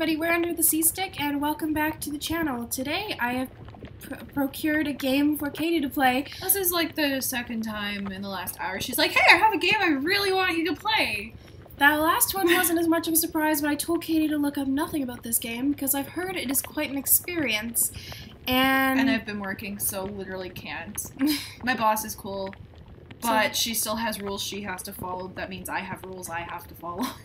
everybody, we're Under the C Stick, and welcome back to the channel. Today I have pr procured a game for Katie to play. This is like the second time in the last hour. She's like, hey, I have a game I really want you to play. That last one wasn't as much of a surprise, but I told Katie to look up nothing about this game because I've heard it is quite an experience. And, And I've been working, so literally can't. My boss is cool, but she still has rules she has to follow. That means I have rules I have to follow.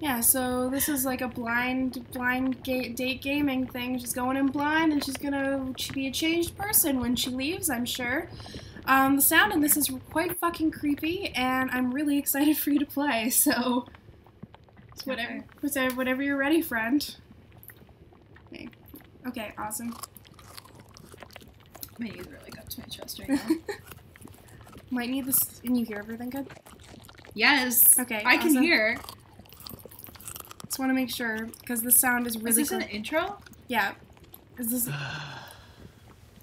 yeah, so this is like a blind, blind ga- date gaming thing. She's going in blind, and she's gonna be a changed person when she leaves, I'm sure. Um, the sound in this is quite fucking creepy, and I'm really excited for you to play. So, it's whatever, Okay. whatever, whatever you're ready, friend. Okay, okay, awesome. My knees are like up to my chest right now. Might need this. Can you hear everything good? yes. Okay, I can hear. Just want to make sure because the sound is really. Is this cl- an intro? Yeah. Is this?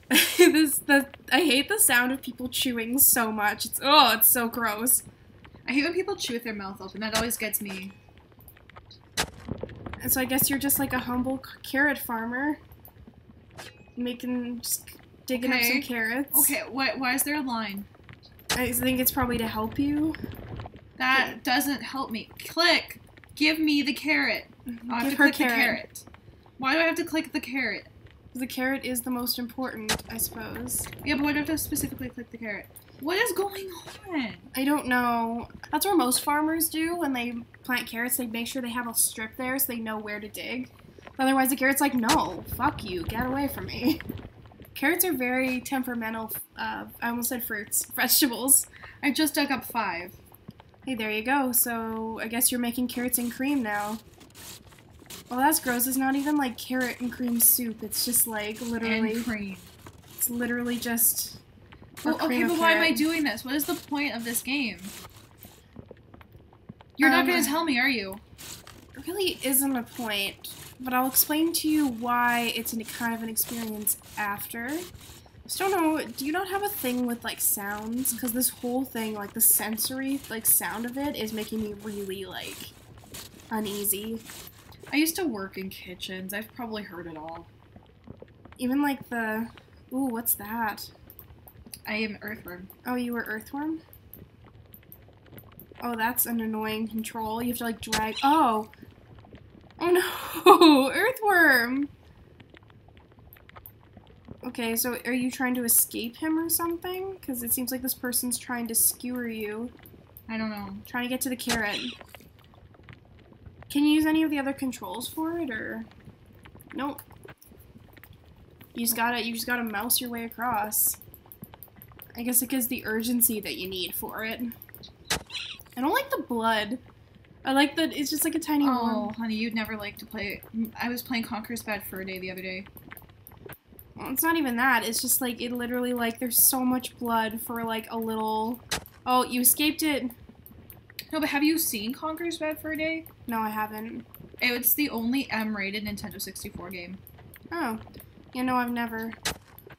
this the I hate the sound of people chewing so much. It's oh, it's so gross. I hate when people chew with their mouth open. That always gets me. And so I guess you're just like a humble carrot farmer, making just digging up some carrots. Okay, why, why is there a line? I think it's probably to help you. That doesn't help me. Click. Give me the carrot. I have Give to her click carrot. the carrot. Why do I have to click the carrot? The carrot is the most important, I suppose. Yeah, but why do I have to specifically click the carrot? What is going on? I don't know. That's what most farmers do when they plant carrots. They make sure they have a strip there so they know where to dig. Otherwise, the carrot's like, no, fuck you, get away from me. Carrots are very temperamental. Uh, I almost said fruits, vegetables. I just dug up five. Hey, there you go. So I guess you're making carrots and cream now. Well, that's gross. It's not even like carrot and cream soup. It's just like literally, And cream. it's literally just. Well, okay, but why am I doing this? What is the point of this game? You're not Um, going to tell me, are you? It really isn't a point, but I'll explain to you why it's a kind of an experience after. Don't know. Do you not have a thing with like sounds? Because this whole thing, like the sensory like sound of it, is making me really like uneasy. I used to work in kitchens. I've probably heard it all. Even like the, ooh, what's that? I am earthworm. Oh, you were earthworm. Oh, that's an annoying control. You have to like drag. Oh, oh no, earthworm. Okay, so are you trying to escape him or something? Because it seems like this person's trying to skewer you, I don't know. trying to get to the carrot. Can you use any of the other controls for it, or nope? You just gotta, you just gotta mouse your way across. I guess it gives the urgency that you need for it. I don't like the blood. I like that it's just like a tiny Oh, worm. honey, you'd never like to play. I was playing Conker's Bad Fur Day the other day. Well, it's not even that. It's just like it literally like there's so much blood for like a little. Oh, you escaped it. No, but have you seen Conker's Bad Fur Day? No, I haven't. It's the only M-rated Nintendo 64 game. Oh, you know I've never.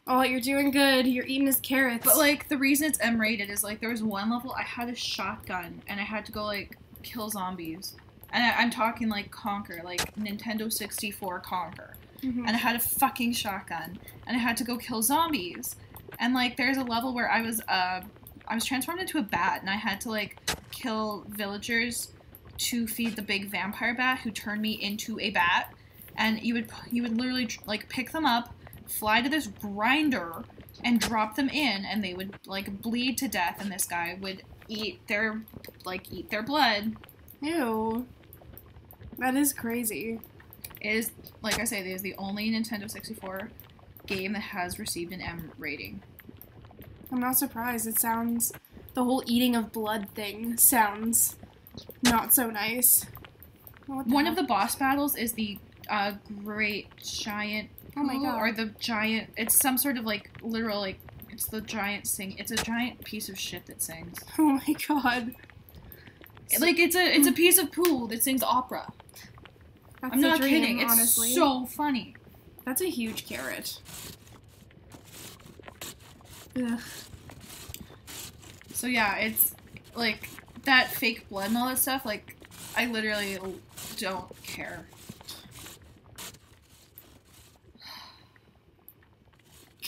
Oh, you're doing good. You're eating his carrots. But like the reason it's M-rated is like there was one level I had a shotgun and I had to go like kill zombies, and I, I'm talking like Conker, like Nintendo 64 Conker, Mhm. and I had a fucking shotgun and I had to go kill zombies, and like there's a level where I was uh I was transformed into a bat and I had to like kill villagers to feed the big vampire bat who turned me into a bat, and you would you would literally like pick them up, fly to this grinder and drop them in and they would like bleed to death and this guy would eat their like eat their blood Ew. That is crazy. It is like i say it is the only nintendo 64 game that has received an m rating I'm not surprised. It sounds. The whole eating of blood thing sounds not so nice. One heck? of the boss battles is the uh, great giant Oh my God. or the giant it's some sort of like literal like it's the giant sing it's a giant piece of shit that sings Oh my god. like it's a it's a piece of poo that sings opera that's I'm not dream, kidding. It's honestly. so funny. That's a huge carrot. Ugh. So yeah, it's like that fake blood and all that stuff. Like, I literally don't care.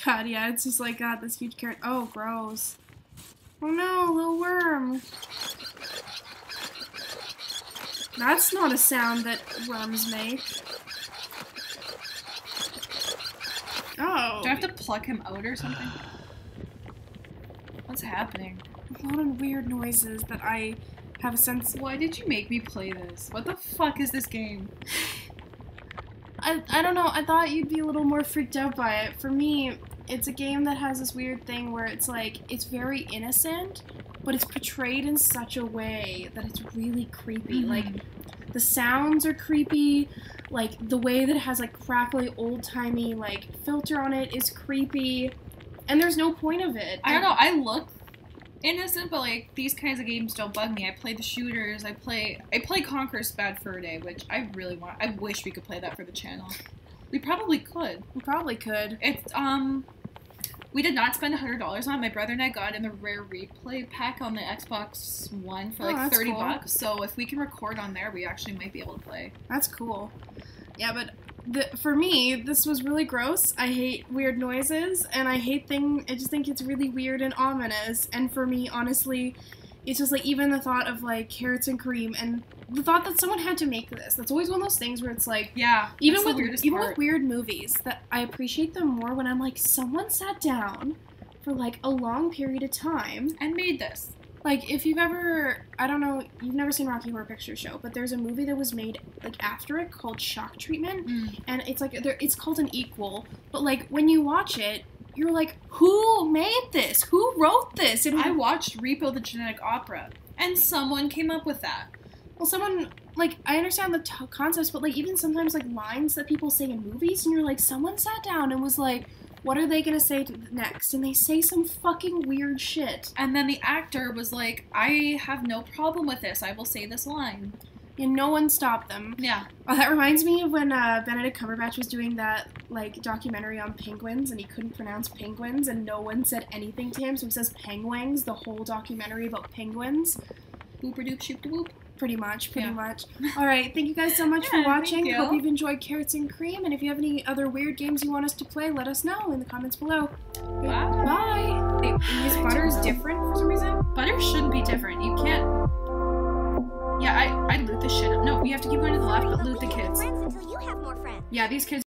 God, yeah, it's just like God, this huge carrot. Oh, gross. Oh no, little worm. That's not a sound that worms make. Oh. Do I have to pluck him out or something? What's happening? A lot of weird noises that I have a sense. Why did you make me play this? What the fuck is this game? I, I don't know. I thought you'd be a little more freaked out by it. For me, it's a game that has this weird thing where it's like it's very innocent, but it's portrayed in such a way that it's really creepy. Mhm. Like the sounds are creepy. Like the way that it has like crackly old timey like filter on it is creepy, and there's no point of it. I don't know. I look innocent, but like these kinds of games don't bug me. I play the shooters. I play I play Conker's Bad Fur Day, which I really want. I wish we could play that for the channel. We probably could. We probably could. It's um. We did not spend hundred dollars on. it. My brother and I got in the rare replay pack on the Xbox One for Oh, like that's thirty cool. bucks. So if we can record on there, we actually might be able to play. That's cool. Yeah, but the, for me, this was really gross. I hate weird noises, and I hate thing. I just think it's really weird and ominous. And for me, honestly, it's just like even the thought of like carrots and cream, and the thought that someone had to make this. That's always one of those things where it's like. Yeah, Even with even part. with weird movies, that I appreciate them more when I'm like someone sat down for like a long period of time and made this. like if you've ever i don't know you've never seen rocky horror picture show but there's a movie that was made like after it called shock treatment Mm. and it's like it's called an equal but like when you watch it you're like who made this who wrote this and I mm-hmm. watched Repo the Genetic Opera, and someone came up with that. well someone like i understand the t- concepts but like even sometimes like lines that people say in movies and you're like someone sat down and was like what are they gonna say to next and they say some fucking weird shit And then the actor was like, I have no problem with this. I will say this line. And no one stopped them Yeah. Oh, that reminds me of when uh, Benedict Cumberbatch was doing that like documentary on penguins, and he couldn't pronounce penguins, and no one said anything to him, so he says penguins the whole documentary about penguins. Booper doop shoop whoop. Pretty much, pretty Yeah. much. All right, thank you guys so much for Yeah, thank watching. you. Hope you've enjoyed Carrots and Cream, and if you have any other weird games you want us to play, let us know in the comments below. Bye. Bye. Hey, This butter is different for some reason. Butter shouldn't be different. You can't. Yeah, I I loot the shit. Up. No, we have to keep going to the left, but loot the kids. Friends until you have more friends. Yeah, these kids.